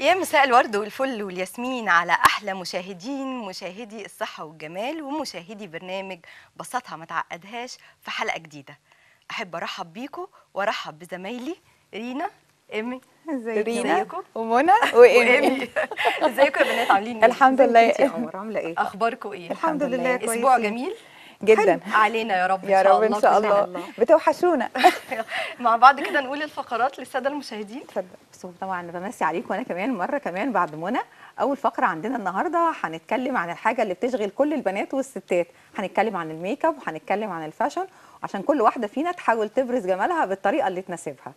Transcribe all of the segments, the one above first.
يا مساء الورد والفل والياسمين على أحلى مشاهدين مشاهدي الصحة والجمال ومشاهدي برنامج بسطها ما تعقدهاش في حلقة جديدة. أحب أرحب بيكم وأرحب بزمايلي رينا إيمي رينا إزيكم؟ ومنى وإيمي. وإيمي. إزيكم يا بنات؟ عاملين إيه؟ الحمد لله. يا قمر عاملة إيه؟ اخباركم إيه؟ الحمد لله. كويسين. أسبوع جميل. جدا. علينا يا رب يا رب إن شاء كلنا. الله. بتوحشونا. مع بعض كده نقول الفقرات للسادة المشاهدين. اتفضل. بس هو طبعا أنا بمسي عليكم وأنا كمان مرة كمان بعد منى. أول فقرة عندنا النهارده هنتكلم عن الحاجة اللي بتشغل كل البنات والستات. هنتكلم عن ال make up وهنتكلم عن ال fashion. عشان كل واحدة فينا تحاول تبرز جمالها بالطريقة اللي تناسبها.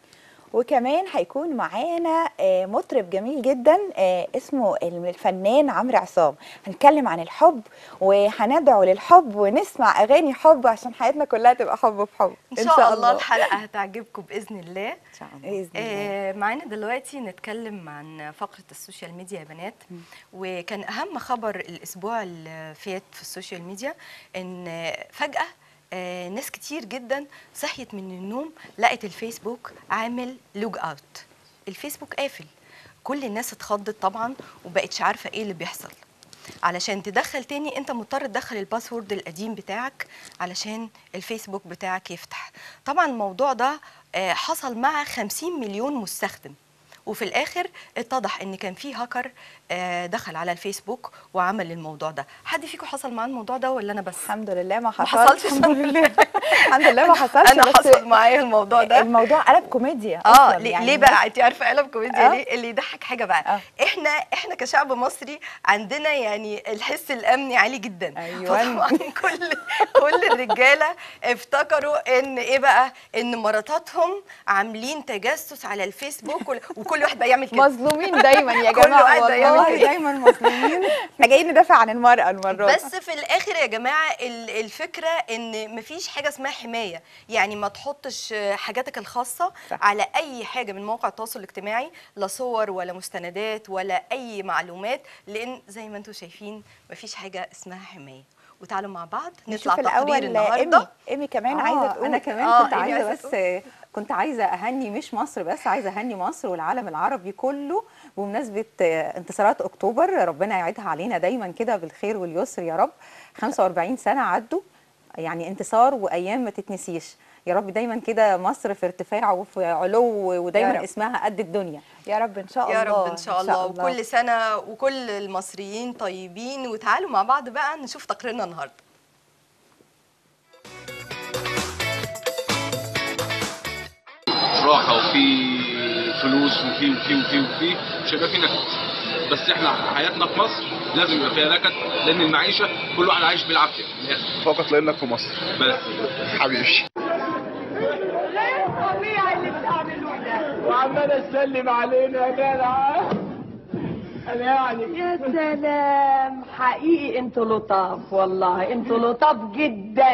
وكمان هيكون معانا آه، مطرب جميل جدا آه، اسمه الفنان عمرو عصام. هنتكلم عن الحب وهندعو للحب ونسمع أغاني حب عشان حياتنا كلها تبقى حب في حب. إن شاء, الله الحلقة هتعجبكم بإذن الله. إن شاء الله. بإذن الله. آه، معانا دلوقتي نتكلم عن فقرة ال social media يا بنات. وكان أهم خبر الأسبوع اللي فات في ال social media إن فجأة آه، ناس كتير جدا صحيت من النوم لقت الفيسبوك عامل log out الفيسبوك قافل. كل الناس اتخضت طبعا وبقتش عارفة إيه اللي بيحصل. علشان تدخل تاني أنت مضطر تدخل ال password القديم بتاعك علشان الفيسبوك بتاعك يفتح. طبعا الموضوع ده آه، حصل مع 50 مليون مستخدم. وفي الآخر اتضح إن كان في هاكر آه، دخل على الفيسبوك وعمل الموضوع ده. حد فيكم حصل معاه الموضوع ده ولا أنا بس؟ الحمد لله ما حصلش. الحمد لله. الحمد لله ما حصلش أنا حصل معايا الموضوع ده. الموضوع قلب كوميديا آه ليه, يعني. ليه بقى؟ أنت عارفة قلب كوميديا آه. ليه؟ اللي يضحك حاجة بقى. آه. إحنا إحنا كشعب مصري عندنا يعني الحس الأمني عالي جدا. أيوان. فطبعا كل كل الرجالة افتكروا إن إيه بقى؟ إن مراتاتهم عاملين تجسس على الفيسبوك وكل واحد بقى يعمل كده مظلومين دايما يا كل جماعة والله. دايما مظلومين إحنا جايين ندافع عن المرأة المرة دي. بس في الآخر يا جماعة ال- الفكرة إن مفيش حاجة اسمها حماية يعني ما تحطش حاجاتك الخاصة صح. على أي حاجة من مواقع التواصل الاجتماعي لا صور ولا مستندات ولا أي معلومات لأن زي ما أنتم شايفين مفيش حاجة اسمها حماية وتعالوا مع بعض نطلع تقرير النهارده إيمي إيمي كمان آه، عايزة تقول. أنا كمان آه، كنت إيمي عايزة بس كنت عايزة أهني مش مصر بس عايزة أهني مصر والعالم العربي كله. بمناسبة انتصارات أكتوبر ربنا يعيدها علينا دايما كده بالخير واليسر يا رب. 45 سنة عدوا. يعني انتصار وأيام ما تتنسيش. يا رب دايما كده مصر في ارتفاع وفي علو ودايما. اسمها قد الدنيا. يا رب إن شاء الله يا رب إن شاء الله. وكل سنة وكل المصريين طيبين. وتعالوا مع بعض بقى نشوف تقريرنا النهارده. راحة وفي فلوس وفي وفي وفي وفي. مش هيبقى في نكد بس إحنا حياتنا في مصر لازم يبقى فيها نكد لأن المعيشة كل واحد عايش بالعافية. فقط لأنك في مصر. بس. حبيبي. وعمال اسلم علينا يا جدع. أنا يعني يا سلام. حقيقي أنتوا لطاف والله. أنتوا لطاف جدا.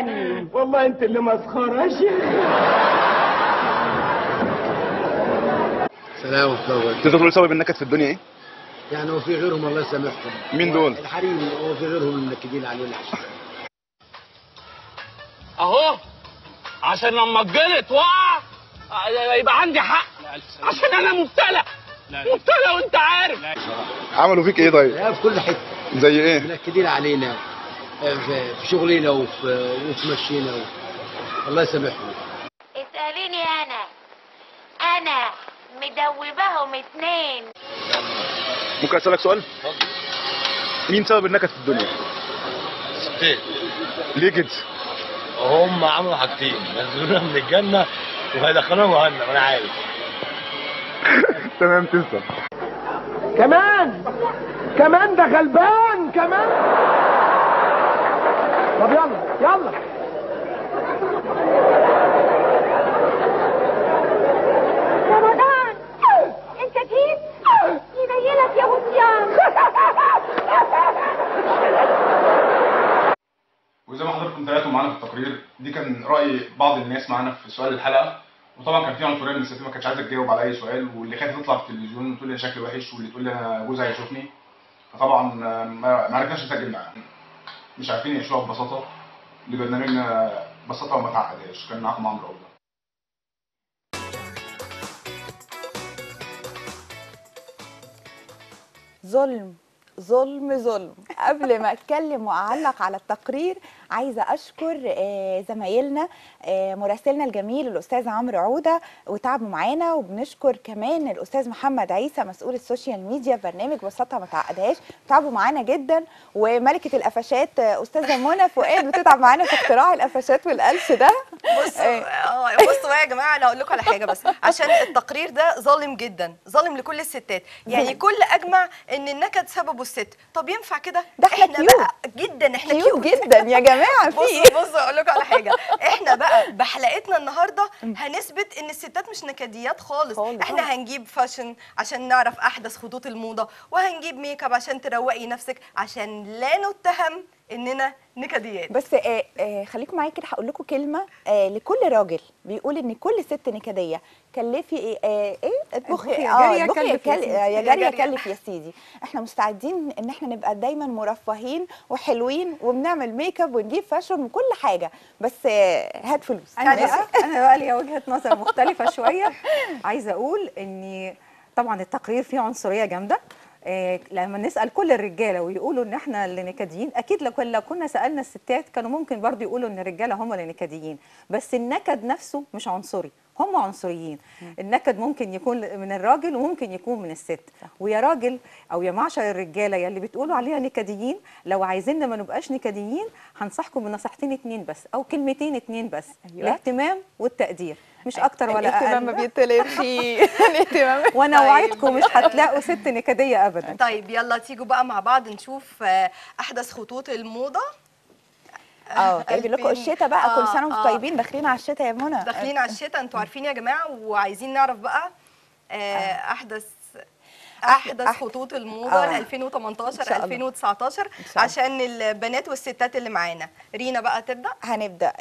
والله انت اللي مسخرة. يا شيخ سلام تقدر تقول سبب النكد في الدنيا إيه؟ يعني هو في غيرهم الله يسامحهم مين دول؟ الحريم هو في غيرهم المنكدين علينا. أهو! عشان لما الجلد وقع يبقى عندي حق. عشان أنا مبتلى. مبتلى وأنت عارف. عملوا فيك إيه طيب؟ لا في كل حتة. زي إيه؟ منكدين علينا. آه، في شغلنا وفي وفي مشينا. الله يسامحهم اسأليني أنا. أنا مدوباهم اتنين ممكن أسألك سؤال؟ مين سبب النكد في الدنيا؟ ليه كده؟ هم عملوا حاجتين. نزلونا من الجنة وهيدخلونا جهنم أنا عارف. تمام تسلم. كمان! كمان ده غلبان كمان! طب يلا يلا. تابعتوا معانا في التقرير دي كان رأي بعض الناس معانا في سؤال الحلقة. وطبعا كان في عنصرية من الستات ما كانتش عايزة تجاوب على أي سؤال واللي خايفة تطلع في التلفزيون وتقول لي شكلي وحش واللي تقول لي أنا جوزي هيشوفني. فطبعا ما عرفناش نسجل معاهم مش عارفين يعيشوها ببساطة لبرنامجنا بساطه وما تعقدهاش. كان معاكم عمرو عوده ظلم ظلم ظلم. قبل ما أتكلم وأعلق على التقرير عايزة أشكر آه، زمايلنا آه، مراسلنا الجميل الأستاذ عمرو عودة وتعبوا معانا وبنشكر كمان الأستاذ محمد عيسى مسؤول ال social media في برنامج بسطها ما تعقدهاش. تعبوا معانا جدا. وملكة القفشات آه، أستاذة منى فؤاد بتتعب معانا في اختراع القفشات والقلش ده. بصوا. آه. بصوا بقى يا جماعة أنا هقول لكم على حاجة بس. عشان التقرير ده ظالم جدا ظالم لكل الستات. يعني كل أجمع إن النكد سببه الست. طب ينفع كده؟ ده إحنا cute. بقى جدا إحنا cute جدا يا جماعة. في إيه؟ بصوا بصوا أقول لكم على حاجة. إحنا بقى بحلقتنا النهارده هنثبت إن الستات مش نكديات خالص. خالص. إحنا هنجيب fashion عشان نعرف أحدث خطوط الموضة وهنجيب ميك اب عشان تروقي نفسك عشان لا نتهم إننا نكديات. بس آه آه خليكم معايا كده هقول لكم كلمة آه لكل راجل بيقول إن كل ست نكدية. كلفي إيه آه إيه اطبخي اطبخي يا آه، اطبخي يا كلف يا سيدي. يا يا جارية جارية. كلف يا سيدي إحنا مستعدين إن إحنا نبقى دايما مرفهين وحلوين وبنعمل ميك اب ونجيب fashion وكل حاجة بس آه هات فلوس أنا؟ بقى أنا بقى ليا وجهة نظر مختلفة شوية عايزة أقول ان طبعا التقرير فيه عنصرية جامدة لما نسأل كل الرجالة ويقولوا إن إحنا اللي نكديين أكيد لو كنا لو كنا سألنا الستات كانوا ممكن برضو يقولوا إن الرجالة هم اللي نكديين. بس النكد نفسه مش عنصري هم عنصريين. النكد ممكن يكون من الراجل وممكن يكون من الست. ويا راجل أو يا معشر الرجالة يلي بتقولوا عليها نكديين لو عايزيننا ما نبقاش نكديين هنصحكم بنصيحتين اتنين بس أو كلمتين اتنين بس أيوة. الاهتمام والتقدير. مش أكتر ولا الاهتمام ما أقل بيطلبش الاهتمام وأنا طيب. وعدكم مش هتلاقوا ست نكدية ابدا طيب يلا تيجوا بقى مع بعض نشوف آه، أحدث خطوط الموضة آه جايبين لكم ألفين. الشتاء بقى كل آه، سنة وأنتم آه. طيبين داخلين على الشتاء يا منى داخلين على الشتاء أنتوا عارفين يا جماعة وعايزين نعرف بقى آه، احدث أحدث أح- خطوط الموضة آه. ل إن 2018 شاء الله. 2019 إن شاء الله. عشان البنات والستات اللي معانا رينا بقى تبدأ هنبدأ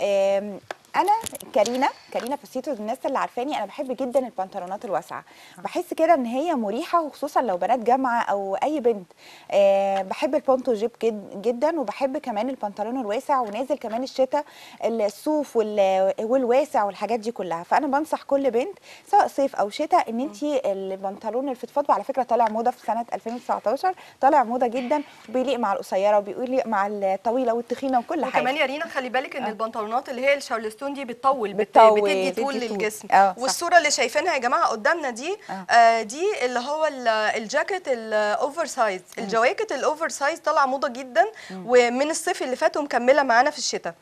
انا كارينا كارينا فاسيتو الناس اللي عارفاني أنا بحب جدا البنطلونات الواسعة. بحس كده إن هي مريحة وخصوصا لو بنات جامعة أو أي بنت. آه، بحب البونتو جيب جد جدا وبحب كمان البنطلون الواسع ونازل كمان الشتاء الصوف وال- والواسع والحاجات دي كلها. فأنا بنصح كل بنت سواء صيف أو شتاء إن انت البنطلون الفضفاض على فكرة طالع موضة في سنة 2019 طالع موضة جدا وبيليق مع القصيرة وبيليق مع الطويلة والتخينة وكل حاجة. وكمان يا رينا خلي بالك إن البنطلونات اللي هي الشارلستون دي بتطول بت- بتطول، بتدي طول. للجسم. آه،. والصورة اللي شايفينها يا جماعة قدامنا دي آه. آه دي اللي هو ال- الجاكيت ال oversize الجواكت ال oversize طالعة موضة جدا ومن الصيف اللي فات ومكملة معانا في الشتاء.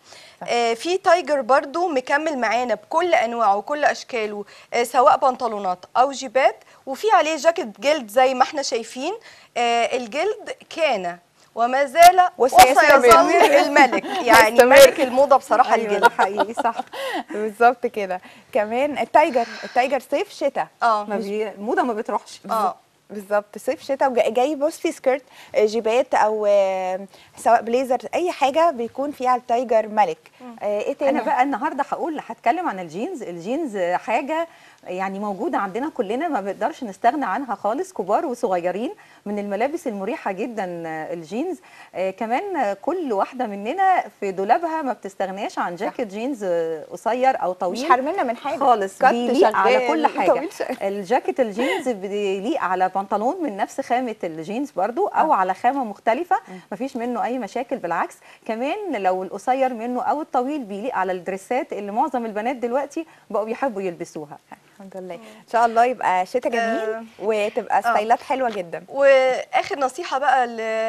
آه في tiger برضو مكمل معانا بكل أنواعه وكل أشكاله آه سواء بنطلونات أو جيبات. وفي عليه جاكيت جلد زي ما إحنا شايفين. آه الجلد كان وما زال وسيستمر. وسيظل الملك. يعني. ملك الموضة بصراحة أيوه الجلد ده حقيقي صح. بالظبط كده. كمان ال tiger ال tiger صيف شتاء. آه. الموضة ما بتروحش. آه. بالظبط صيف شتاء وجاي جاي بصي skirt آه، جيبات أو آه، سواء بليزر أي حاجة بيكون فيها ال tiger ملك. آه، إيه تاني؟ أنا بقى النهارده هقول هتكلم عن الجينز. الجينز حاجة يعني موجودة عندنا كلنا ما بنقدرش نستغنى عنها خالص كبار وصغيرين. من الملابس المريحة جدا الجينز. آه كمان آه، كل واحدة مننا في دولابها ما بتستغناش عن جاكيت جينز آه، قصير أو طويل. مش حارمنا من حاجة. خالص بيليق على كل حاجة. الجاكيت الجينز بيليق على بنطلون من نفس خامة الجينز برضو أو على خامة مختلفة. مفيش منه أي مشاكل بالعكس. كمان لو القصير منه أو الطويل بيليق على الدريسات اللي معظم البنات دلوقتي بقوا بيحبوا يلبسوها. الحمد لله. إن شاء الله يبقى شتاء جميل آه. وتبقى ستايلات حلوة جدا. وآخر نصيحة بقى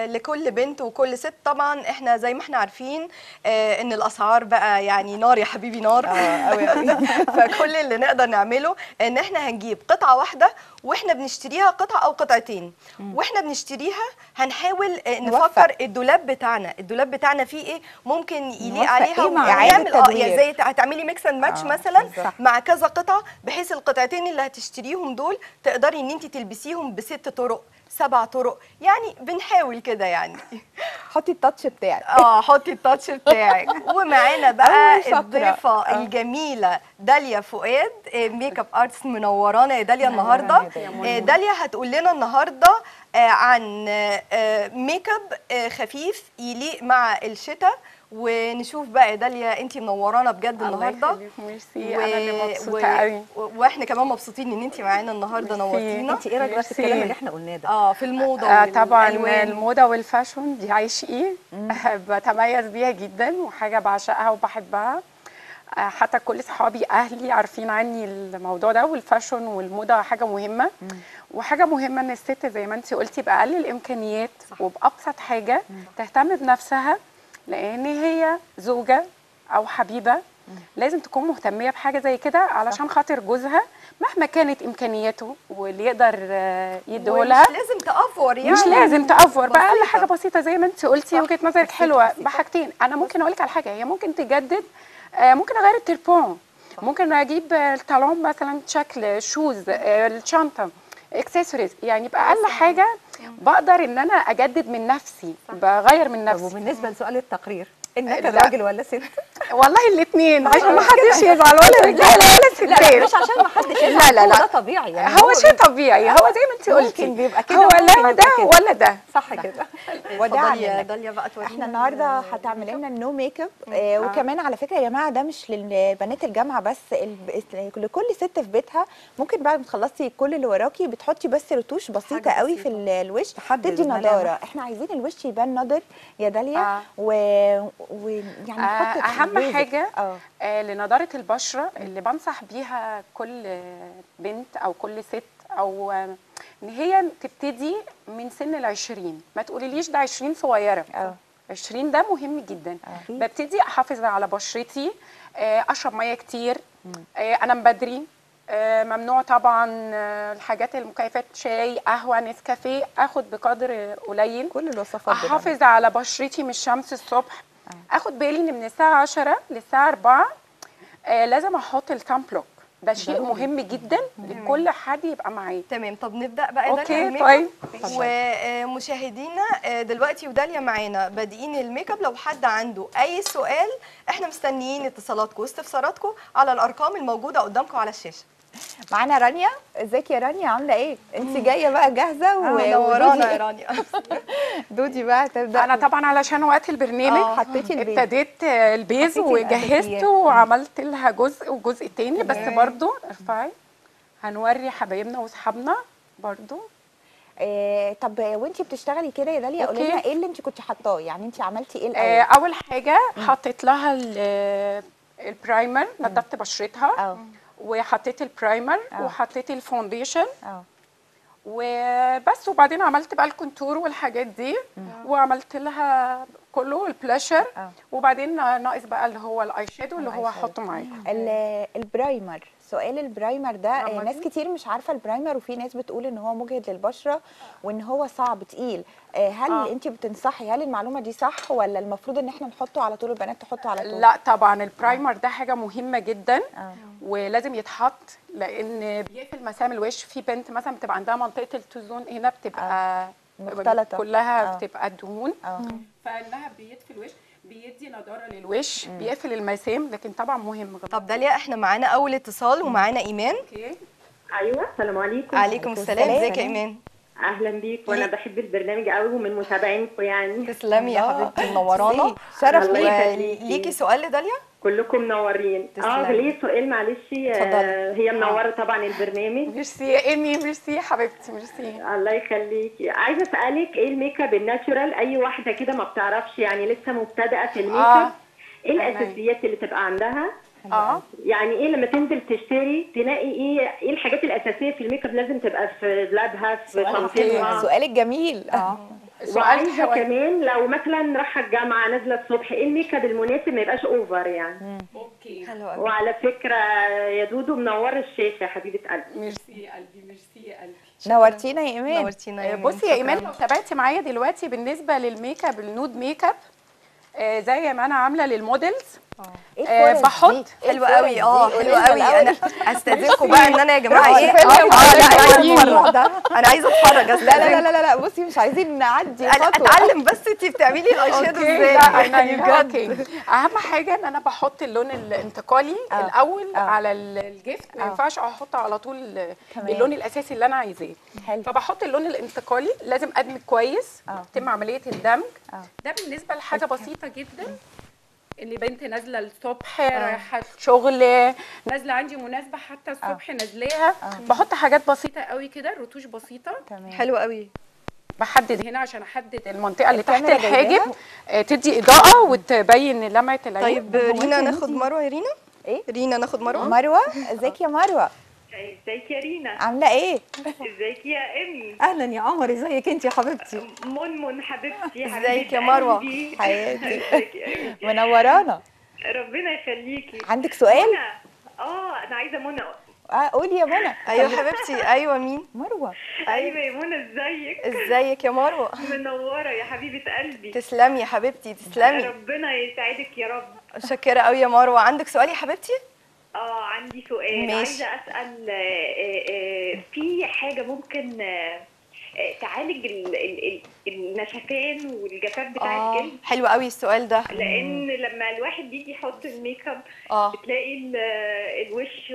لكل بنت وكل ست طبعا إحنا زي ما إحنا عارفين آه إن الأسعار بقى يعني نار يا حبيبي نار. آه قوي قوي فكل اللي نقدر نعمله إن إحنا هنجيب قطعة واحدة وإحنا بنشتريها قطعة أو قطعتين وإحنا بنشتريها هنحاول. نفكر الدولاب بتاعنا الدولاب بتاعنا فيه إيه ممكن يليق عليها إيه ونعمل آه. يعني زي هتعملي mix and match آه، مثلا بالظبط. مع كذا قطعة بحيث القطعتين اللي هتشتريهم دول تقدري إن انت تلبسيهم بست طرق سبع طرق. يعني بنحاول كده يعني. حطي ال touch بتاعك. آه حطي ال touch بتاعك. ومعانا بقى. الضيفة آه. الجميلة داليا فؤاد آه، makeup artist منورانا يا داليا النهارده. داليا. آه، داليا هتقول لنا النهارده آه، عن ميك أب خفيف يليق مع الشتاء. ونشوف بقى يا داليا انت منورانا بجد الله النهارده. يخليك، ميرسي. أنا اللي مبسوطة و- قوي. و- وإحنا كمان مبسوطين إن انت معانا النهارده نورتينا. انت إيه رأيك في. الكلام اللي إحنا قلناه ده؟ آه في الموضة آه طبعا والألوان. الموضة وال fashion دي عشقي بتميز بيها جدا وحاجة بعشقها وبحبها. آه، حتى كل صحابي أهلي عارفين عني الموضوع ده والفاشون والموضة حاجة مهمة. وحاجة مهمة إن الست زي ما انت قلتي بأقل الإمكانيات وبأبسط حاجة تهتم بنفسها لأن هي زوجة أو حبيبة لازم تكون مهتمية بحاجة زي كده علشان خاطر جوزها مهما كانت إمكانياته واللي يقدر آه، يديهولها ومش لازم تأفور يعني. مش لازم تأفور. بقى بسيطة. أقل حاجة بسيطة. زي ما أنت قلتي وجهة نظرك حلوة. بحاجتين. أنا ممكن أقول لك على حاجة. هي ممكن تجدد آه، ممكن أغير ال turban ممكن أجيب آه، البنطلون مثلا شكل shoes آه، الشنطة اكسسوارز يعني باقل حاجة بقدر إن أنا أجدد من نفسي بغير من طب نفسي. وبالنسبة لسؤال التقرير؟ انك لا. راجل ولا ست؟ والله الاثنين عشان ما حدش يزعل ولا رجالة ولا ستات. لا مش عشان ما حدش لا لا هو ده لا طبيعي يعني. هو شيء طبيعي. هو زي ما انت قلتي. ممكن بيبقى كده هو لا ده. ولا ده. صح كده. وداعا اتفضلي يا منى. داليا بقى تورينا إحنا النهارده هتعمل لنا ال no makeup وكمان على فكرة يا جماعة ده مش للبنات الجامعة بس. لكل ست في بيتها. ممكن بعد ما تخلصي كل اللي وراكي بتحطي بس رتوش بسيطة قوي في الوش. تدي. نضارة. إحنا عايزين الوش يبان نضر يا داليا. آه. ويعني آه، basic. حاجة آه. آه، لنضارة البشرة اللي بنصح بيها كل بنت أو كل ست آه، إن هي تبتدي من سن العشرين. ما تقوليليش ده عشرين صغيرة. آه. 20 ده مهم جدا. آه. ببتدي أحافظ على بشرتي آه، أشرب مية كتير آه، أنام بدري آه، ممنوع طبعا آه، الحاجات المكيفات شاي قهوة نسكافيه أخد بقدر قليل. كل الوصفات أحافظ على بشرتي من الشمس الصبح. آخد بالي إن من الساعة 10 للساعة 4 آه لازم أحط ال sun block ده شيء مهم جدا لكل حد يبقى معاه تمام. طب نبدأ بقى okay ال make. طيب. ومشاهدينا آه، دلوقتي وداليا معانا بادئين ال make up. لو حد عنده أي سؤال إحنا مستنيين اتصالاتكم واستفساراتكم على الأرقام الموجودة قدامكم على الشاشة. معانا رانيا. ازيك يا رانيا؟ عاملة إيه؟ انت جاية بقى جاهزة و... منورانا يا رانيا. دودي بقى تبدأ. أنا طبعا علشان وقت البرنامج آه حطيت ال base ابتديت آه، ال base حطيتي وجهزت الأساسيات. وعملت لها جزء وجزء تاني بس برضو ارفعي. هنوري حبايبنا واصحابنا برضو. آه طب وانتي بتشتغلي كده يا داليا قولي. لنا إيه اللي انت كنت حطاه يعني انت عملتي إيه آه، الأول أول حاجة حطيت لها ال- primer نضفت بشرتها. آه. وحطيت ال primer آه. وحطيت ال foundation آه وبس وبعدين عملت بقى ال contour والحاجات دي وعملت لها كله البلاشر آه. وبعدين ناقص بقى اللي هو ال eye shadow اللي هو ال eye shadow. هحطه معاكم ال- primer سؤال ال primer ده آه،. ناس كتير مش عارفة ال primer وفي ناس بتقول إن هو مجهد للبشرة وإن هو صعب تقيل آه، هل آه. انت بتنصحي هل المعلومة دي صح ولا المفروض إن إحنا نحطه على طول البنات تحطه على طول لا طبعا ال primer ده حاجة مهمة جدا آه. ولازم يتحط لأن بيقفل مسام الوش في بنت مثلا بتبقى عندها منطقة ال T-zone هنا بتبقى مختلطة. كلها آه. بتبقى دهون آه فإنها بيدفي الوش بيدي نضارة للوش بيقفل المسام لكن طبعا مهم طب داليا إحنا معانا أول اتصال ومعانا إيمان. Okay. أيوه السلام عليكم. عليكم السلام. إزيك يا إيمان؟ أهلا بيك وأنا ليه؟ بحب البرنامج قوي ومن متابعينكم يعني. تسلمي يا. حبيبتي منورانا شرف الله ليك. يخليكي. ليكي سؤال لداليا؟ كلكم منورين. آه. ليه سؤال معلش آه،. هي منورة طبعا البرنامج. ميرسي يا ايمي ميرسي يا حبيبتي ميرسي الله يخليكي. عايزة أسألك إيه ال make up ال natural؟ أي واحدة كده ما بتعرفش يعني لسه مبتدئة في ال make آه. up إيه الأساسيات اللي تبقى عندها؟ آه. يعني إيه لما تنزل تشتري تلاقي إيه إيه الحاجات الأساسية في ال make up لازم تبقى في دولابها في شنطتها سؤالك جميل. آه. سؤال وعايزه كمان لو مثلا رايحه الجامعة نازلة الصبح إيه ال make up المناسب؟ ما يبقاش over يعني. Okay. حلو قوي وعلى فكرة يا دودو منوره الشاشة يا حبيبة قلبي. ميرسي يا قلبي ميرسي يا قلبي. نورتينا يا إيمان. نورتينا يا إيمان. بصي يا إيمان. لو تابعتي معايا دلوقتي بالنسبة لل make up ال nude make up. آه، زي ما أنا عاملة لل models إيه آه، بحط؟ إيه حلو قوي؟ آه قولي حلو قوي. أنا استاذنكم بقى إن أنا يا جماعة إيه وعايزة لا،. أنا عايزة أتفرج لا لا لا لا لا بصي مش عايزين نعدي أنا خطوة أتعلم بس أنت بتعملي okay إزاي لا يعني أنا بجد okay أهم حاجة إن أنا بحط اللون الانتقالي آه. الأول آه. على ال- الجفن ما. ينفعش أحط على طول. اللون الأساسي اللي أنا عايزاه حلو فبحط اللون الانتقالي لازم أدمج كويس. تتم عملية الدمج. ده بالنسبة لحاجة بسيطة جدا ان بنت نازلة الصبح رايحة الشغل نازلة عندي مناسبة حتى الصبح نازلاها. بحط حاجات بسيطة قوي كده رتوش بسيطة. تمام. حلو قوي. بحدد هنا عشان أحدد المنطقة اللي تحت الكاميرا الحاجب؟ آه، تدي إضاءة وتبين لمعة العين طيب رينا ناخد مروة يا رينا؟ إيه؟ رينا ناخد مروة؟ مروة؟ إزيك يا مروة؟ ازيك يا رينا؟ عاملة إيه؟ إزيك يا أمي؟ أهلا يا قمر إزيك انت يا حبيبتي؟ منمن حبيبتي إزيك يا؟ قلبي. حياتي. إزيك يا أمي؟ منورانا ربنا يخليكي. عندك سؤال؟ منى. آه أنا عايزة منى. آه قولي يا منى. أيوه حبيبتي أيوه مين؟ مروة. أيوه يا منى إزيك؟ إزيك يا مروة؟ منورة يا حبيبة قلبي. تسلمي يا حبيبتي تسلمي. ربنا يسعدك يا رب. متشكره قوي يا مروة. عندك سؤال يا حبيبتي؟ عندي سؤال ماشي. عايزة أسأل آه، آه، آه، في حاجة ممكن آه، آه، تعالج ال- ال- ال- النشفان والجفاف بتاع الجلد؟ حلو قوي السؤال ده. لأن لما الواحد بيجي يحط الميك اب آه. بتلاقي ال- الوش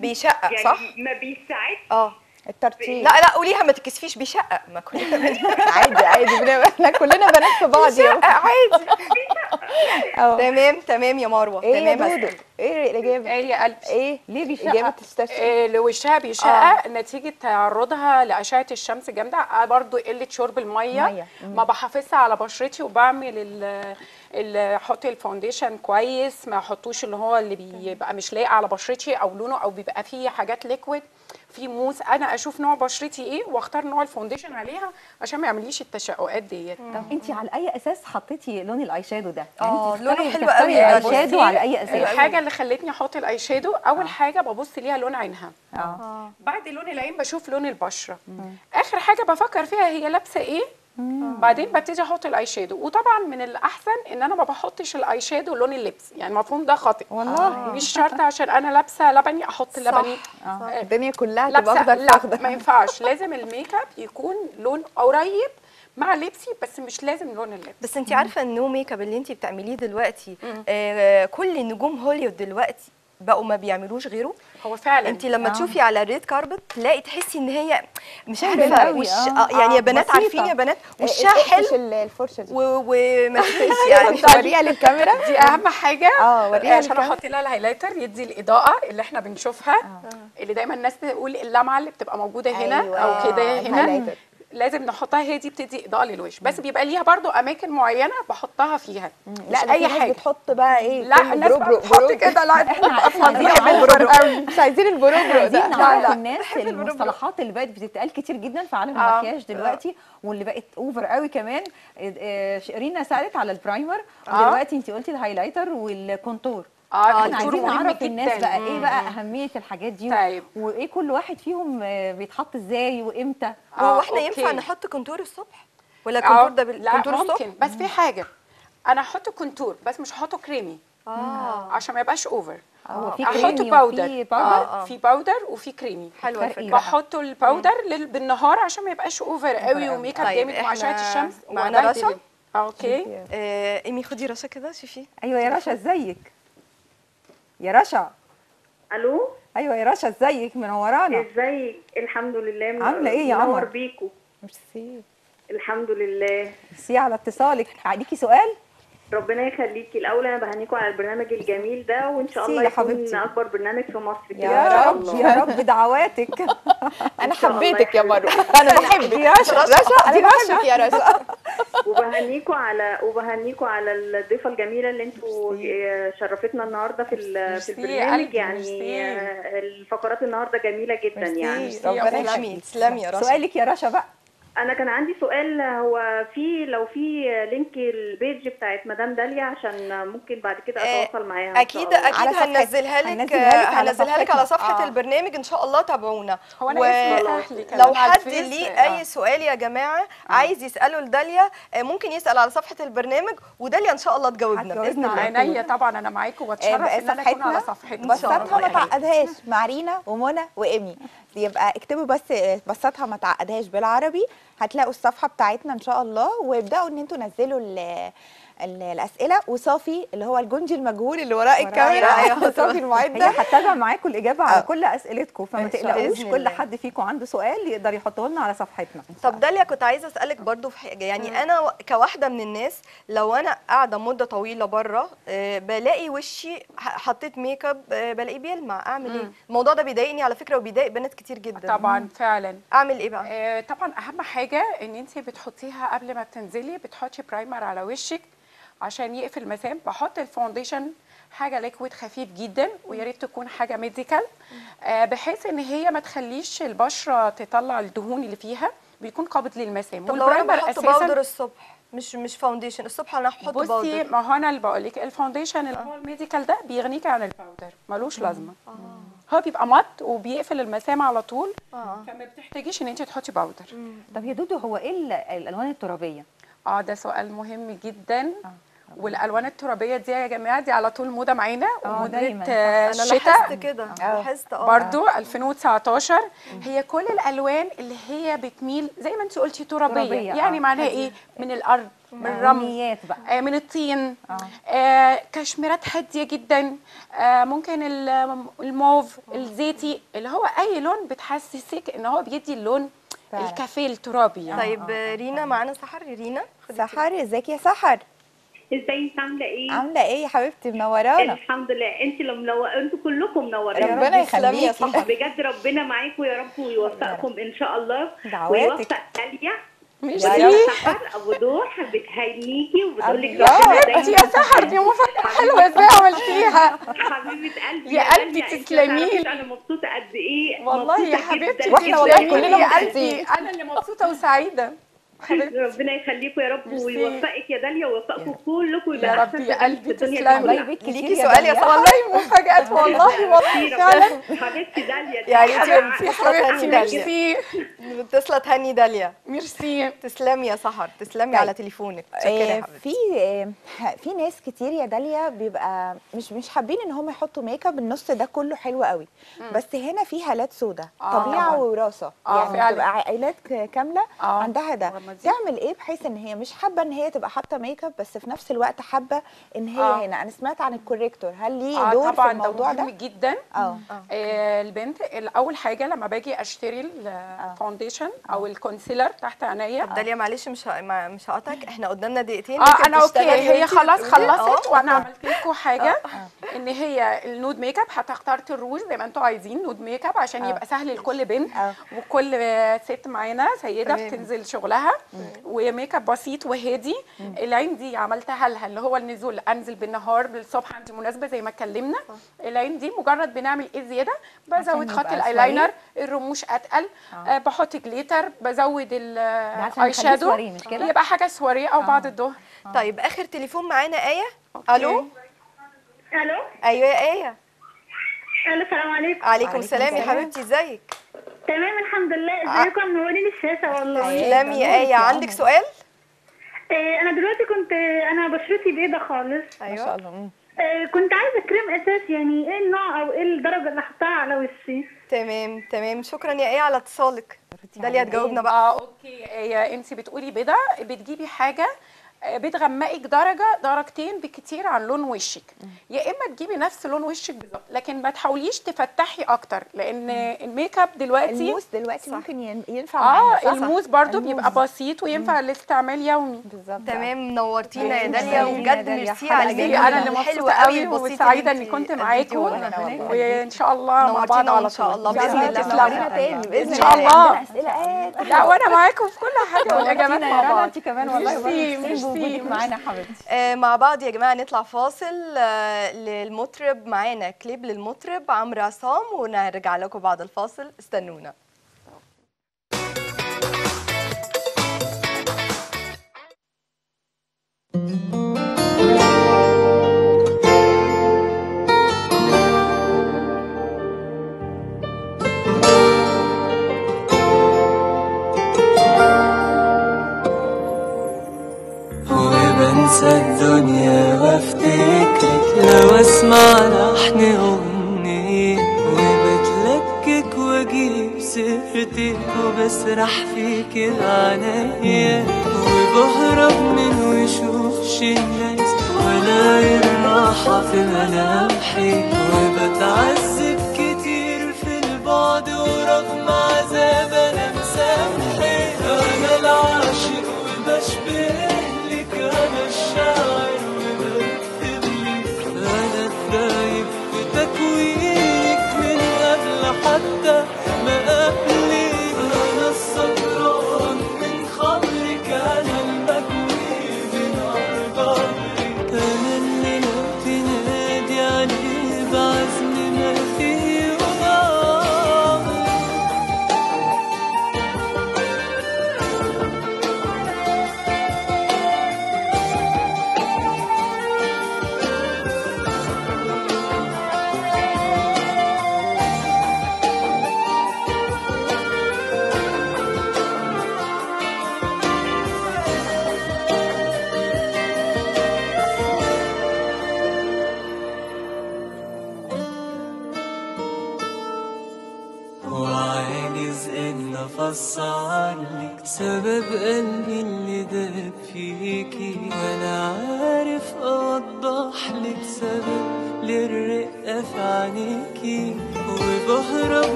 بيشقق يعني صح؟ ما بيساعدش. آه. الترتيب. لا لا قوليها ما تكسفيش بيشقق. ما كلنا عادي عادي إحنا كلنا بنات في بعض يا عادي. تمام تمام يا مروة. إيه يا تمام دودو إيه الإجابة؟ إيه يا قلبي؟ إيه؟ ليه بيشقق؟ اجابه تستشفي آه، لوشها بيشقق نتيجة تعرضها لأشعة الشمس جامدة. آه، برضو قلة شرب المية. مية. ما بحافظش على بشرتي وبعمل ال ال- أحط ال foundation كويس. ما احطوش اللي هو اللي بيبقى مش لايق على بشرتي أو لونه أو بيبقى فيه حاجات liquid في موس أنا أشوف نوع بشرتي إيه وأختار نوع ال foundation عليها عشان ما يعمليش التشققات ديت. طب انت على أي أساس حطيتي لون ال eye shadow ده؟ آه، انت لونه حلو قوي. ال eye shadow على أي أساس؟ الحاجة اللي خلتني أحط ال eye shadow اول حاجة ببص ليها لون عينها. آه. بعد لون العين بشوف لون البشرة. آخر حاجة بفكر فيها هي لابسة إيه؟ بعدين ببتدي أحط ال eye shadow وطبعا من الأحسن إن أنا ما بحطش ال eye shadow لون اللبس. يعني المفهوم ده خاطئ. والله. مش شرط عشان أنا لابسة لبني أحط لبني. آه. الدنيا كلها تبقى أخضر لا أخضر. ما ينفعش. لازم ال make up يكون لون قريب مع لبسي بس مش لازم لون اللبس. بس انت عارفة ال no make up اللي انت بتعمليه دلوقتي آه كل نجوم هوليوود دلوقتي بقوا ما بيعملوش غيره. هو فعلا. انت لما آه. تشوفي على ال red carpet تلاقي تحسي إن هي مش عارفه وش آه. آه يعني يا آه، بنات بسيطة. عارفين يا بنات إيه، وشها إيه، حلو. الفرشه دي. و- وما تفهمش يعني. وريها للكاميرا. دي أهم حاجة. آه وريها عشان أحط لها ال highlighter يدي الإضاءة اللي إحنا بنشوفها اللي دايما الناس تقول اللمعة اللي بتبقى موجودة هنا أيوة. أو كده هنا. لازم نحطها هي دي بتدي إضاءة للوش. بس بيبقى ليها برضو أماكن معينة بحطها فيها. لا أي حاجة. بتحط بقى إيه؟ لا الناس بتحط. كده. لا إحنا عايزين نعرف- البروبرو قوي مش عايزين البروبرو عايزين ده نعرف لا. الناس المصطلحات اللي بقت بتتقال كتير جدا في عالم آه. المكياج دلوقتي واللي بقت over قوي كمان. آه، رينا سألت على ال primer آه. ودلوقتي انت قلتي ال highlighter وال contour آه إحنا ال contour عايزين مهم نعرف الناس جداً. بقى إيه بقى أهمية الحاجات دي طيب. وإيه كل واحد فيهم آه، بيتحط إزاي وإمتى؟ آه، هو إحنا. ينفع نحط contour الصبح؟ ولا آه، ال contour ده بال- لا contour الصبح؟ ممكن. بس في حاجة. أنا هحط contour بس مش هحطه كريمي. آه. عشان ما يبقاش over هو في أحط creamy powder وفي powder آه. آه. في powder وفي كريمي حلوة الفكرة. إيه بقى؟ بحط ال powder لل- بالنهار عشان ما يبقاش over قوي. و make up جامد مع اشعه الشمس. معانا وأبهدل. رشا؟ آه، okay. آه إيمي خدي رشا كده شوفي. أيوه يا رشا إزيك؟ يا رشا. ألو؟ أيوه يا رشا إزيك؟ منورانا إزيك؟ الحمد لله عاملة إيه يا منور قمر؟ بيكو. ميرسي. الحمد لله. ميرسي على اتصالك. عليكي سؤال؟ ربنا يخليكي الأول. أنا بهنيكم على البرنامج الجميل ده وإن شاء الله يا يكون حبيبتي. أكبر برنامج في مصر كده. يا رب. يا رب دعواتك. أنا حبيتك يا يا مروه أنا بحبك. يا رشا رشا دي أنا رشا. بحبك يا رشا. وبهنيكوا على وبهنيكوا على الضيفة الجميلة اللي أنتوا شرفتنا النهارده في في يا البرنامج. يعني الففقرات النهارده جميلة جدا يعني. ربنا تسلمي يخليك تسلمي يا رشا. سؤالك يا رشا بقى. أنا كان عندي سؤال هو في لو في link ال page بتاعت مدام داليا عشان ممكن بعد كده أتواصل معاها أكيد. أكيد هننزلها لك هننزلها لك على. صفحة آه. البرنامج إن شاء الله تابعونا هو سهل كمان لو حد. ليه آه. أي سؤال يا جماعة عايز يسأله لداليا آه، ممكن يسأل على صفحة البرنامج وداليا إن شاء الله تجاوبنا بإذن الله عينيا طبعا أنا معاكم وأتشرف بقى إن أنا أكون على صفحتنا بسطها ما تعقدهاش مع رينا ومنى وإيمي يبقى اكتبوا بس بسطها ما تعقدهاش بالعربي هتلاقوا الصفحة بتاعتنا إن شاء الله وابدأوا إن أنتوا نزلوا الأسئلة. وصافي اللي هو الجندي المجهول اللي وراء الكاميرا. أيوة. صافي المعدة. هي هتتابع معاكم الإجابة على آه. كل أسئلتكم فما تقلقوش. كل. حد فيكم عنده سؤال يقدر يحطه لنا على صفحتنا. طب داليا كنت عايزة أسألك برضو في حاجة. يعني أنا كواحدة من الناس لو أنا قاعدة مدة طويلة بره آه، بلاقي وشي ح- حطيت make up آه، بلاقيه بيلمع. أعمل إيه. الموضوع ده بيضايقني على فكرة وبيضايق بنات كتير جدا. طبعا فعلا. أعمل إيه بقى؟ آه طبعا أهم حاجة إن انت بتحطيها قبل ما بتنزلي بتحطي primer على وشك. عشان يقفل المسام بحط ال foundation حاجة liquid خفيف جدا ويا ريت تكون حاجة medical آه بحيث إن هي ما تخليش البشرة تطلع الدهون اللي فيها بيكون قابض للمسام. وال primer بحط powder الصبح مش مش foundation الصبح أنا هحط بصي powder ما هو أنا اللي بقول لك ال foundation اللي هو ال medical ده بيغنيكي عن ال powder ملوش لازمة. هو بيبقى matte وبيقفل المسام على طول فما بتحتاجيش إن أنت تحطي powder طب يا دودو هو إيه ال- الألوان الترابية؟ آه ده سؤال مهم جدا. والألوان الترابية دي يا جماعة دي على طول موضه معانا آه، وموضه. آه، الشتاء لاحظت كده لاحظت آه. برضو 2019 هي كل الألوان اللي هي بتميل زي ما انت قلتي ترابية, ترابية، يعني آه. معناها إيه؟ من الأرض من الرمل. آه، من الطين. آه، كشميرات هادية جدا. آه، ممكن ال- الموف الزيتي اللي هو أي لون بتحسسك إن هو بيدي اللون فعلا. الكافيه الترابي يعني. طيب آه، رينا معانا سحر. رينا سحر ازيك يا سحر؟ إزاي انت عاملة إيه؟ عاملة إيه يا حبيبتي؟ منورانا. الحمد لله. انت اللي منور أنتوا كلكم منورين. ربنا يخليكي. بجد ربنا معاكم يا رب ويوفقكم إن شاء الله. دعواتك. ويوفق داليا ميرسي سحر أبو ضوح بتهنيكي وبتقول لك يا حبيبتي يا سحر دي مفاجأة حلوة إزاي عملتيها حبيبة قلبي يا قلبي انت تسلمي. أنا مبسوطة قد إيه والله يا حبيبتي وإحنا والله كلنا يا. قلبي. أنا اللي مبسوطة وسعيدة ربنا يخليكم يا رب. ويوفقك يا داليا ويوفقكم كلكم يا رب. يا قلبي كتير ليكي سؤال يا والله مفاجآت والله والله فعلا. حبيبتي داليا يعني انت بتصلة حبيبتي. تاني داليا. ميرسي بتصلة تهني داليا. ميرسي. تسلمي يا سحر تسلمي طيب. على تليفونك. آه، في في ناس كتير يا داليا بيبقى مش مش حابين إن هم يحطوا make up النص ده كله حلو قوي. بس هنا في هالات سودة آه، طبيعة طبعاً. ووراثه آه، يعني فعلاً. بتبقى عائلات كاملة عندها ده. رمضان. تعمل إيه بحيث إن هي مش حابة إن هي تبقى حاطة make up بس في نفس الوقت حابة إن هي آه. هنا أنا سمعت عن ال corrector هل ليه آه دور طبعا في الموضوع ده مهم ده؟ جدا. آه. آه. البنت أول حاجة لما باجي أشتري ال foundation أو ال concealer تحت عينيا طب داليا معلش مش ه- مش هقطعك إحنا قدامنا دقيقتين آه أنا okay. هي خلاص؟ خلصت آه. وأنا عملت لكم حاجة إن هي ال nude make up هتختارت الروج زي ما أنتوا عايزين nude make up عشان يبقى سهل لكل بنت آه. وكل ست معانا سيدة. بتنزل شغلها. و make up بسيط وهادي. العين دي عملتها لها اللي هو النزول أنزل بالنهار بالصبح عندي مناسبة زي ما اتكلمنا. العين دي مجرد بنعمل إيه زيادة؟ بزود خط الأيلاينر الرموش أتقل. آه. بحط glitter بزود ال eye shadow. سواريه، مش كده؟ يبقى حاجة سواريه أو بعد الظهر. طيب آخر تليفون معانا آية؟ أوكي. ألو؟ ألو؟ أيوه يا آية. ألو السلام عليكم. عليكم السلام يا حبيبتي إزيك؟ تمام الحمد لله. ازيكم؟ منورين الشاشة والله. تسلمي يا إيه عندك سؤال؟ إيه أنا دلوقتي كنت أنا بشرتي بيضة خالص. ما شاء الله. إيه كنت عايزة كريم أساس يعني إيه النوع أو إيه الدرجة اللي احطها على وشي؟ تمام تمام. شكرا يا إيه على اتصالك؟ داليا تجاوبنا بقى. آه okay يا انت بتقولي بيضة بتجيبي حاجة آه، بتغمقك درجة درجتين بكتير عن لون وشك. يا إما تجيبي نفس لون وشك بالظبط لكن ما تحاوليش تفتحي أكتر لأن ال make up دلوقتي الموس دلوقتي ممكن ين- ينفع آه صح؟ الموس برضو الموس. بيبقى بسيط وينفع للاستعمال يومي. بالظبط. تمام نورتينا يا داليا يا وبجد ميرسي على الجميل أنا اللي مبسوطة قوي وسعيده اني كنت معاكم. وإن شاء الله مع بعض على شاء طول. الله بإذن بإذن الله الله. شاء الله. الله. عندنا أسئلة لا وأنا معاكم في كل حاجة. والإجابات مع بعض. انت كمان والله. ميرسي. معانا حبيبتي. آه، مع بعض يا جماعة نطلع فاصل آه، للمطرب معانا كليب للمطرب عمرو عصام ونرجع لكم بعد الفاصل. استنونا.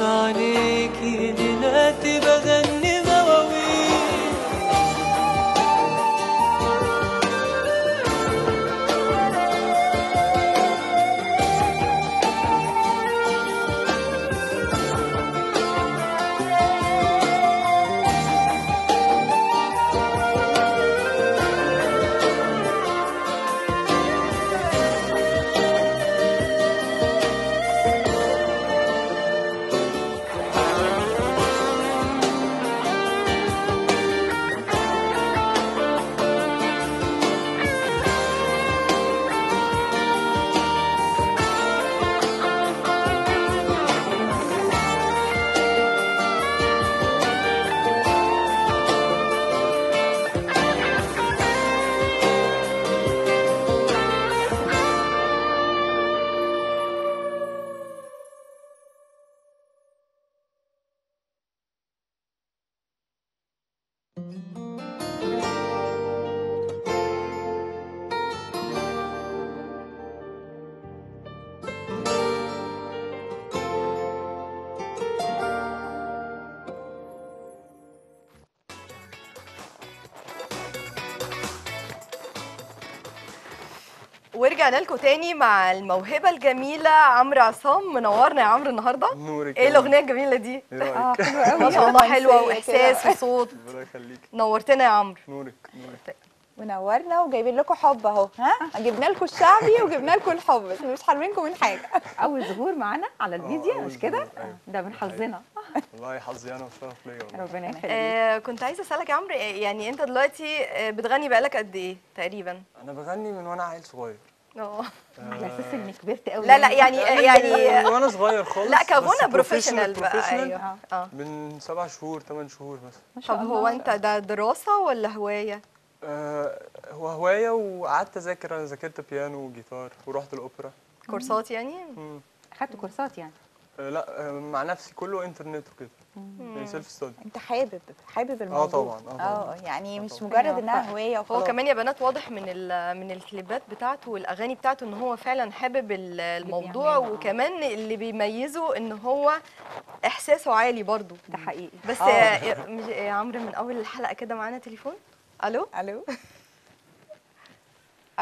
في عينيكي ورجعنا لكم تاني مع الموهبة الجميلة عمرو عصام منورنا يا عمرو النهارده. نورك إيه الأغنية الجميلة دي؟ إيه رأيك؟ ما شاء الله حلوة وإحساس وصوت. ربنا يخليك. نورتنا يا عمرو. نورك نورك. ونورنا وجايبين لكم حب اهو ها؟ جبنا لكم الشعبي وجبنا لكم الحب بس مش حارمينكم من حاجة. أول ظهور معانا على الميديا أول مش كده؟ أيوة. ده من حظنا. والله حظي أنا وشرف ليا والله. ربنا يخليك. آه كنت عايزة أسألك يا عمرو آه، يعني أنت دلوقتي آه، بتغني بقالك قد إيه تقريبا؟ أنا بغني من وأنا عيل صغير. آه. على أساس إنك كبرت قوي. لا لا يعني يعني من وأنا صغير خالص لا كغنى professional بقى أيوه. آه. من سبع شهور ثمان شهور مثلا. طب هو أنت ده دراسة ولا هواية؟ آه، هو هواية وقعدت أذاكر أنا ذاكرت بيانو وجيتار ورحت الأوبرا. كورسات يعني؟ مم. خدت كورسات يعني؟ آه، لا آه، مع نفسي كله إنترنت وكده. يعني self study أنت حابب حابب الموضوع. طبعاً، آه طبعاً. آه يعني مش طبعاً. مجرد إنها هواية هو كمان يا بنات واضح من ال- من الكليبات بتاعته والأغاني بتاعته إن هو فعلا حابب ال- الموضوع. وكمان اللي بيميزه إن هو إحساسه عالي برضو ده حقيقي. بس مش- يا عمرو من أول الحلقة كده معانا تليفون؟ ألو؟ ألو.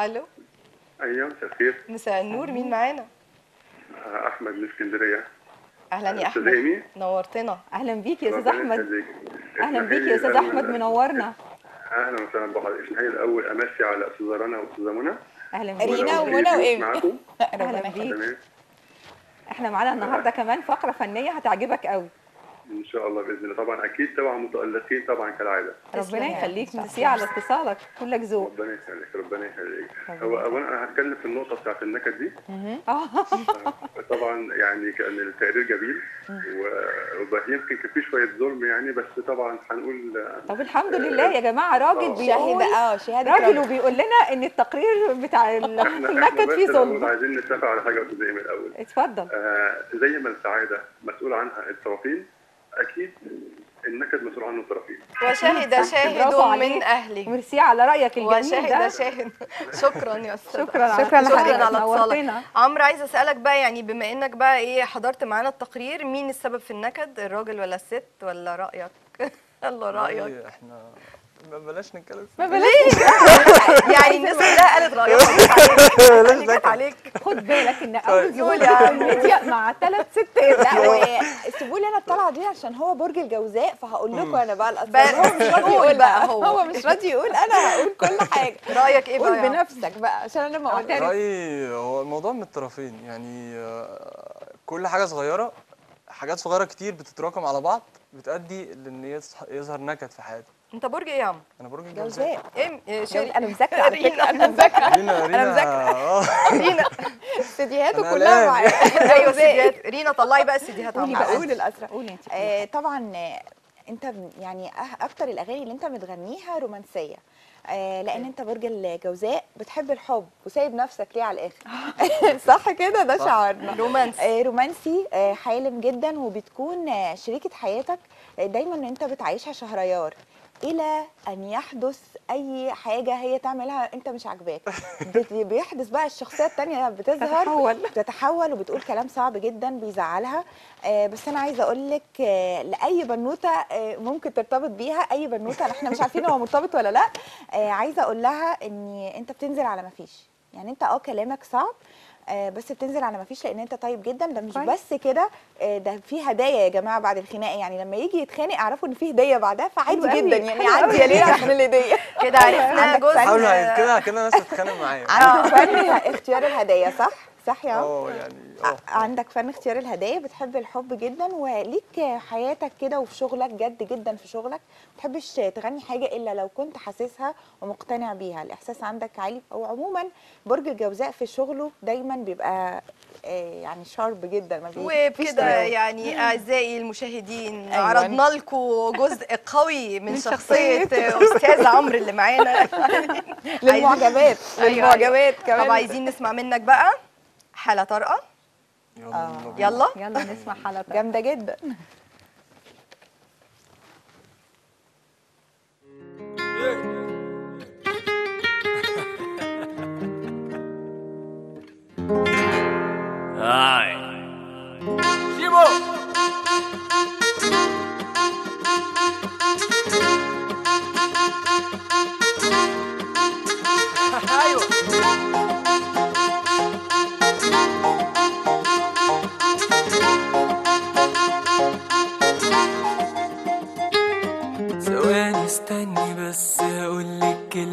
ألو. أيوه مساء الخير. مساء النور مين معانا؟ آه، أحمد من اسكندرية. أهلا يا أستاذ أحمد. إيمي؟ نورتنا. أهلا بيك يا أستاذ أحمد. أهلا بيك يا أستاذ أحمد. منورنا. أهلا وسهلا بحضرتك. اسمحي الأول أمسي على أستاذة رنا وأستاذة منى. أهلا بيك. رينا ومنى. معاكم أهلا بيك. إحنا معانا النهارده كمان فقرة فنية هتعجبك قوي. إن شاء الله بإذن الله. طبعا أكيد طبعا متالقين طبعا كالعادة. ربنا يخليك ميرسي على اتصالك. كلك ذوق. ربنا يخليك ربنا يخليك. هو اولا أنا هتكلم في النقطة بتاعت النكد دي؟ آه. طبعا يعني كان التقرير جميل و- وبس يمكن كان في شوية ظلم يعني بس طبعا هنقول طب الحمد لله يا جماعة. راجل بيقول شاهد آه شهاده راجل. وبيقول لنا إن التقرير بتاع النكد فيه ظلم. عايزين نتفق على حاجة أستاذ ايمن الأول. اتفضل. آه زي ما السعادة مسؤول عنها الطرفين أكيد النكد مسؤول عنه الطرفين. وشهد شاهد. من اهله ميرسي على رأيك الجميل وشاهد ده شاهد. شكرا يا أستاذ شكرا على- شكرا شكراً على على اتصالك. عمرو عايزه أسألك بقى يعني بما إنك بقى إيه حضرت معانا التقرير مين السبب في النكد؟ الراجل ولا الست ولا رأيك؟ يلا رأيك. إحنا ما بلاش نتكلم ما بلاش. يعني الناس كلها قالت رايها يعني جت عليك. خد بالك إن أول طيب. يوم يا عم. الميديا مع ثلاث ستات. لا وسيبوا لي أنا الطلعة دي عشان هو برج الجوزاء فهقول لكم أنا بقى الاسباب بقى هو مش راضي قول يقول بقى هو. هو مش راضي يقول أنا هقول كل حاجة. رأيك إيه بقى؟ قول؟ بنفسك بقى عشان أنا ما قلت رأيي هو الموضوع من الطرفين. يعني آه، كل حاجة صغيرة حاجات صغيرة كتير بتتراكم على بعض بتؤدي يصح- يظهر نكد في حياتك. انت برج إيه يا عم؟ أنا برج جوزاء الجوزاء إيه إيه، أنا مذاكرة على فكرة أنا مذاكرة. رينا أنا رينا مذاكرة. آه. رينا. سيديهاته كلها. معايا. أيوه جوزاء. السيديهات رينا طلعي بقى السيديهات قولي بقى قولي الاسرع قولي انت آه طبعا آه، انت يعني أكتر الأغاني اللي انت بتغنيها رومانسية. آه لأن انت برج الجوزاء بتحب الحب وسايب نفسك ليه على الآخر. صح كده؟ ده. شعارنا رومانسي. آه رومانسي آه حالم جدا وبتكون شريكة حياتك دايما انت بتعيشها شهريار. إلى أن يحدث أي حاجة هي تعملها أنت مش عاجباك. بيحدث بقى الشخصية التانية بتظهر تتحول. بتتحول وبتقول كلام صعب جدا بيزعلها. آه بس أنا عايزة أقول لك آه لأي بنوتة آه ممكن ترتبط بيها أي بنوتة. إحنا مش عارفين هو مرتبط ولا لأ. عايزة أقول لها إن أنت بتنزل على ما فيش. يعني أنت آه كلامك صعب. بس بتنزل على ما فيش لأن انت طيب جدا. ده مش. بس كده آه ده في هدايا يا جماعة بعد الخناقة. يعني لما يجي يتخانق اعرفوا ان في هديه بعدها فعادي جدا. يعني عادي. يا ليه عشان الهدية. كده عرفنا حاولوا كده كده ناس تتخانق معايا. عندك فن. اختيار الهدايا صح؟ صح يا عم آه يعني آه عندك فن اختيار الهدايا بتحب الحب جدا وليك حياتك كده وفي شغلك جد جدا في شغلك ما بتحبش تغني حاجة إلا لو كنت حاسسها ومقتنع بيها الإحساس عندك عالي أو عموما برج الجوزاء في شغله دايما بيبقى آه، يعني شارب جدا ما وبكده. يعني أعزائي المشاهدين أيوة. عرضنا لكم جزء قوي من شخصية. أستاذ عمرو اللي معانا للمعجبات أيوة، للمعجبات أيوة. كمان طب عايزين نسمع منك بقى حالة طارئة. يلا يلا. يلا نسمع حلقه جامدة جدا. Ay. Shibo.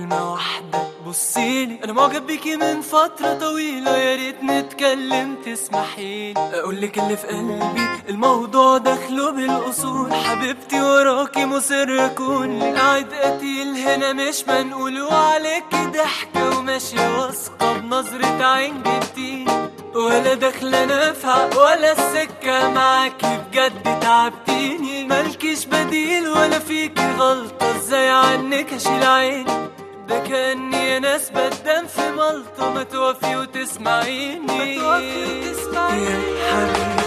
كلمة واحدة بصيلي أنا معجب بيكي من فترة طويلة يا ريت نتكلم تسمحيلي أقولك اللي في قلبي الموضوع داخله بالأصول. حبيبتي وراكي مصر أكون قاعد قتيل. هنا مش منقول وعليكي ضحكة وماشية واثقة بنظرة عين جبتيني ولا داخلة نافعة ولا السكة معاكي بجد تعبتيني. مالكيش بديل ولا فيكي غلطة. إزاي عنك أشيل عيني؟ ده كأني ناس بدم في ملطة ما توفي وتسمعيني. يا حبيبتي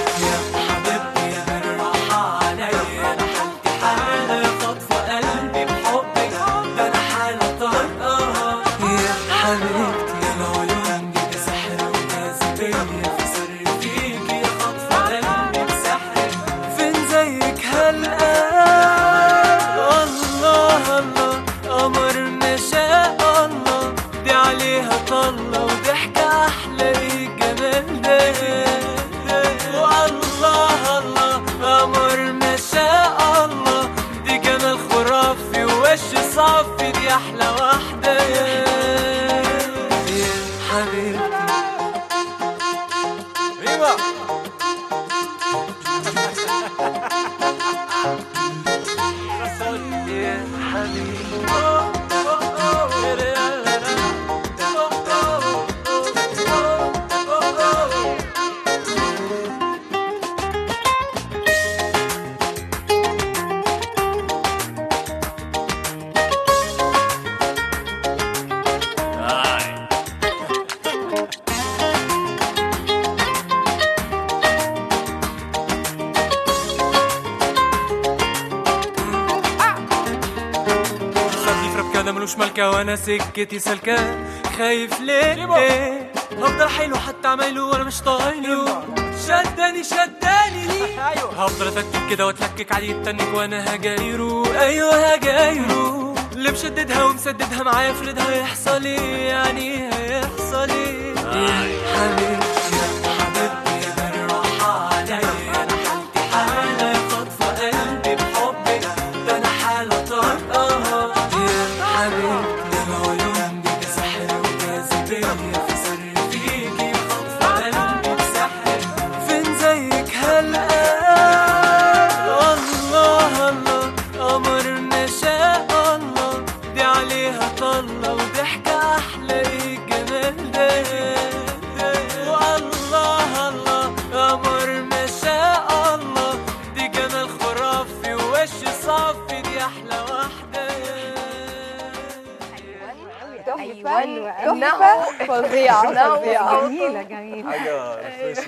ملكة وأنا سكتي سلكة. خايف ليه؟ ليه هفضل حلو حتى عمايله وأنا مش طايله. شداني شداني ليه هفضل اتكتك كده وأتلكك عليه التنك وأنا هجايره أيوه هجايره اللي مشددها ومسددها معايا افرضها هيحصل إيه؟ يعني هيحصل إيه؟ يا فظيعة فظيعة. جميلة جميلة. حاجة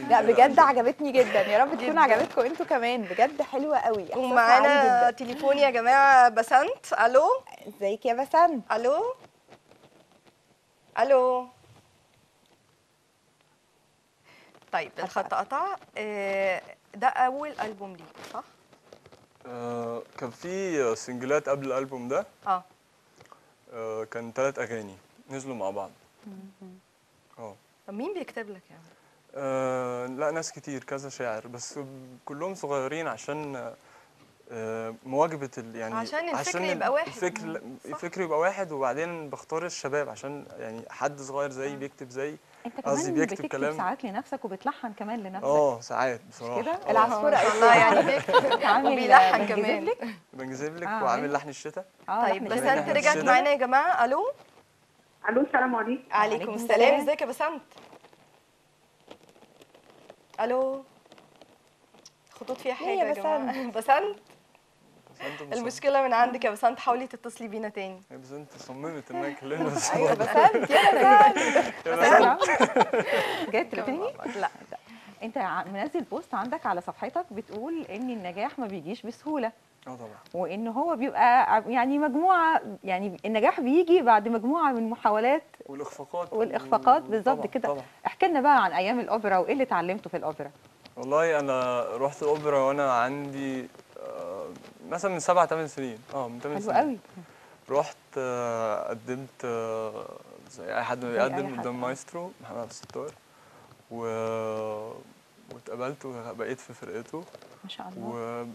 لا. بجد عجبتني جدا. يا رب تكون. عجبتكم أنتوا كمان. بجد حلوة قوي. ومعانا. تليفون يا جماعة بسنت. ألو؟ إزيك يا بسنت؟ ألو؟ ألو؟ طيب الخط قطع. آه، ده أول ألبوم ليك صح؟ آه، كان في سنجلات قبل الألبوم ده؟ آه. آه، كان ثلاث أغاني نزلوا مع بعض. آه طب مين بيكتب لك يعني آه، لا ناس كتير كذا شاعر بس كلهم صغيرين عشان آه، مواجبة ال- يعني عشان الفكر عشان يبقى واحد. الفكر. الفكر يبقى واحد وبعدين بختار الشباب عشان يعني حد صغير زيي بيكتب زي أنت كمان بيكتب بتكتب كلام ساعات لنفسك وبتلحن كمان لنفسك آه ساعات بصراحة كده آه. العصفورة ما شاء قالت الله لي. يعني وبيلحن كمان؟ بنجذب لك آه، وعامل. لحن الشتاء آه طيب بسنت الشتاء. رجعت. معانا يا جماعة ألو ألو السلام عليكم. عليكم السلام. ازيك يا بسنت ألو. خطوط فيها يا حاجة يا جماعة؟ بسنت بس انت مصمم. المشكلة من عندك يا بسنت حاولي تتصلي بينا تاني. هي بس انت صممت انها تكلمنا بس أيوه بسنت يا بسنت يا بس جاي تليفوني؟ لا انت منزل post عندك على صفحتك بتقول إن النجاح ما بيجيش بسهولة. آه طبعا. وإن هو بيبقى يعني مجموعة يعني النجاح بيجي بعد مجموعة من محاولات والإخفاقات. والإخفاقات بالظبط كده. احكي لنا بقى عن أيام الأوبرا وإيه اللي اتعلمته في الأوبرا. والله أنا رحت الاوبرا وأنا عندي آه، مثلا من سبع ثمان سنين. آه من ثمان حلو سنين. قوي. رحت آه، قدمت آه، زي أي حد ما بيقدم قدام. مايسترو محمد عبد الستار. و واتقبلت وبقيت في فرقته. ما شاء الله.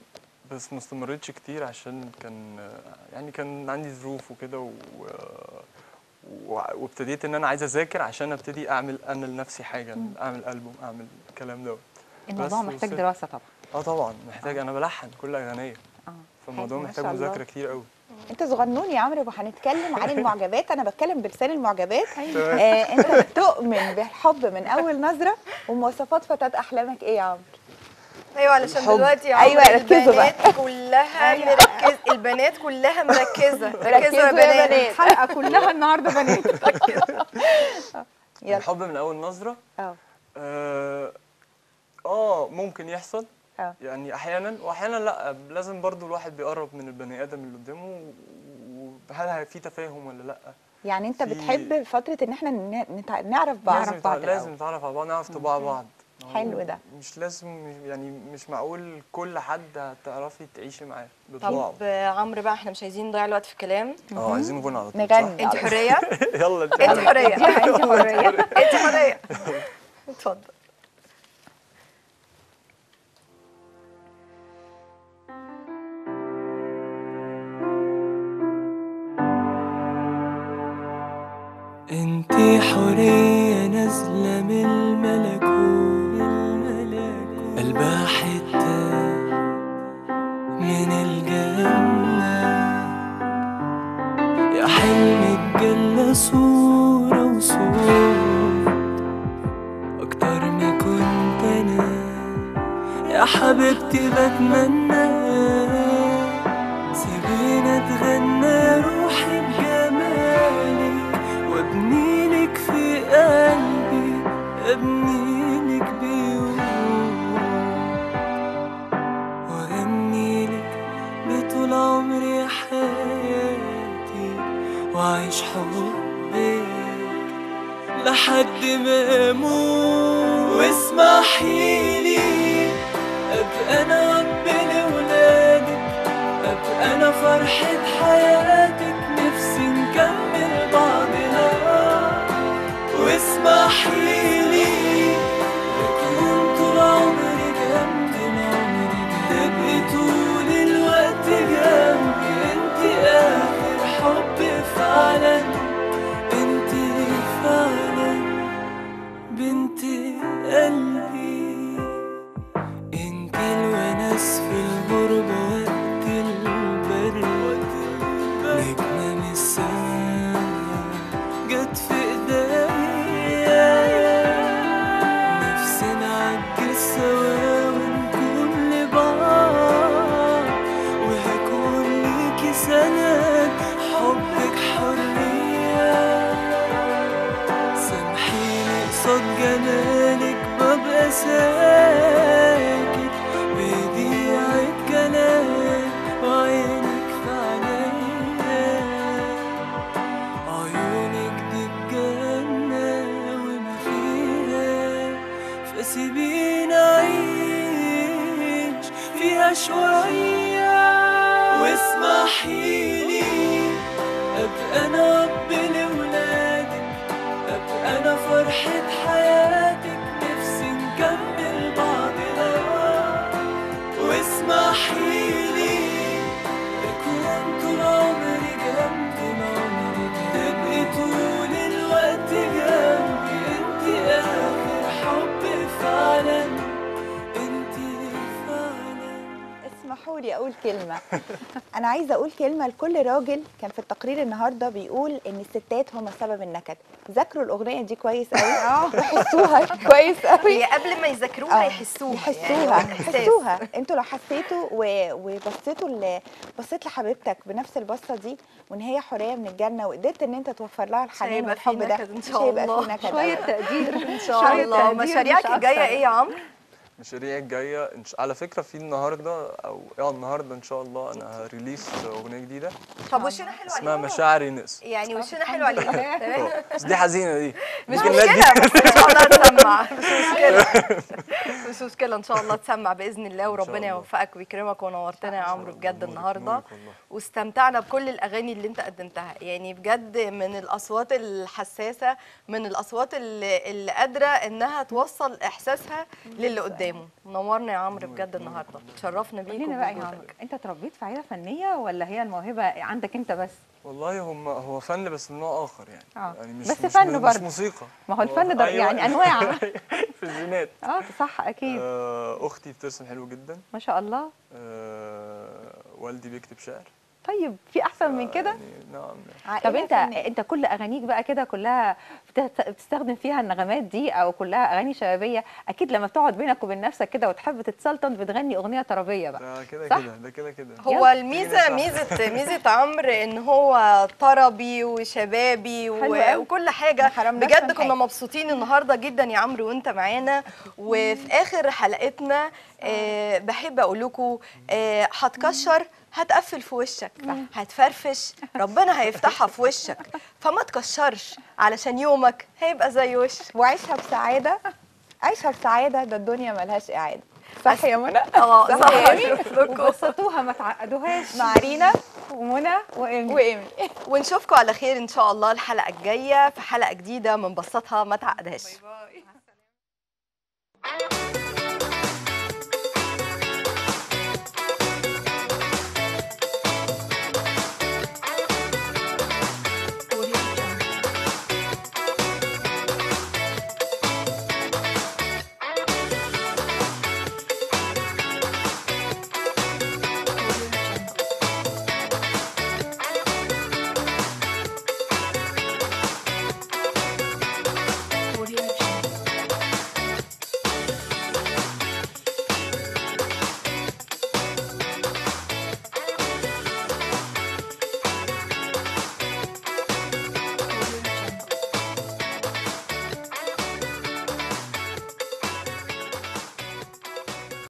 بس ما استمرتش كتير عشان كان يعني كان عندي ظروف وكده و... وابتديت إن أنا عايز أذاكر عشان أبتدي أعمل أنا لنفسي حاجة أعمل ألبوم أعمل الكلام ده الموضوع محتاج دراسة طبعا. آه طبعا محتاج أنا بلحن كل اغنيه آه. فالموضوع محتاج. مذاكرة كتير قوي أنت صغنون يا عمرو وهنتكلم عن المعجبات. أنا بتكلم بلسان المعجبات. آه أنت بتؤمن بالحب من أول نظرة ومواصفات فتاة أحلامك إيه يا عمرو؟ أيوه علشان الحب. دلوقتي يا أيوة، عمرو ركزوا بقى. البنات كلها مركز البنات كلها مركزة. ركزوا يا بنات. الحلقة كلها النهارده بنات. يلا. الحب من أول نظرة. أه. آه آه، ممكن يحصل. أه. يعني أحيانا واحيانا لأ لازم برضو الواحد بيقرب من البني آدم اللي قدامه وهل في تفاهم ولا لأ؟ يعني أنت بتحب فترة إن إحنا نعرف بعض. لازم نتع- لازم نتعرف على بعض نعرف طباع بعض. حلو ده. مش لازم يعني مش معقول كل حد هتعرفي تعيشي معاه بطباعه. طب عمرو بقى إحنا مش عايزين نضيع الوقت في الكلام آه عايزين نغني على طول. نغني انت حرية؟ يلا انت انت حرية. انت حرية. انت حرية. اتفضل. انتي حورية نازلة من من الجنة. يا حلم اتجلى صورة وصوت أكتر ما كنت أنا يا حبيبتي بتمنى. لحد ما أموت واسمحيلي أبقى أنا اب لولادك أبقى أنا فرحة حياتك. عايزة أقول كلمة لكل راجل كان في التقرير النهارده بيقول إن الستات هم سبب النكد ذاكروا الأغنية دي كويس قوي وحسوها كويس قوي هي قبل ما يذاكروها آه، يحسوها يحسوها يعني. يحسوها أنتوا لو حسيتوا و- وبصيتوا ل... بصيت لحبيبتك بنفس البصة دي وإن هي حورية من الجنة وقدرت إن أنت توفر لها في والحب ده مش شاء هيبقى الله. في نكد شوية أبداً. تقدير إن شاء الله. مشاريعك أكتر. إيه يا عمرو؟ مشاريع ش- على فكرة في النهاردة أو آه النهاردة إن شاء الله أنا هريليس أغنية جديدة. طب وشنا حلو اسمها عليها مشاعري نقص. يعني وشنا حلو عليها تمام بس دي حزينة دي. مش ممكن تسمع. مش مشكلة. مش مشكلة. إن شاء الله تسمع بإذن الله وربنا. يوفقك ويكرمك ونورتنا يا عمرو بجد النهاردة. واستمتعنا بكل الأغاني اللي أنت قدمتها. يعني بجد من الأصوات الحساسة من الأصوات اللي, اللي قادرة إنها توصل إحساسها للي قدامه. منورنا يا عمرو بجد النهاردة. تشرفنا بيك بقى يا. عمرو أنت اتربيت في عيلة فنية ولا هي الموهبة عندك أنت بس؟ والله هم هو فن بس من نوع آخر يعني. آه. يعني مش بس مش فن مش برضه. موسيقى. ما هو الفن ده يعني أنواع. في الجينات آه صح أكيد. آه، أختي بترسم حلو جدا. ما شاء الله. آه، والدي بيكتب شعر. طيب في أحسن من كده؟ نعم. طب أنت أنت كل أغانيك بقى كده كلها بت- بتستخدم فيها النغمات دي أو كلها أغاني شبابية؟ أكيد لما بتقعد بينك وبين نفسك كده وتحب تتسلطن بتغني أغنية طربية بقى. ده كده؟ كده ده كده كده. هو الميزة ميزة ميزة عمرو إن هو طربي وشبابي حلو و... وكل حاجة. بجد كنا. مبسوطين النهارده جدا يا عمرو وأنت معانا. وفي آخر حلقتنا آه بحب أقول لكم آه هتكشر هتقفل في وشك هتفرفش ربنا هيفتحها في وشك. فما تكشرش علشان يومك هيبقى زي وشك. وعيشها بسعادة. عيشها بسعادة ده الدنيا ملهاش إعادة. صح يا منى؟ آه صح بسطوها ما تعقدوهاش. مع رينا ومنى وامي ونشوفكم على خير إن شاء الله الحلقة الجاية في حلقة جديدة من بسطها ما تعقدهاش. باي باي.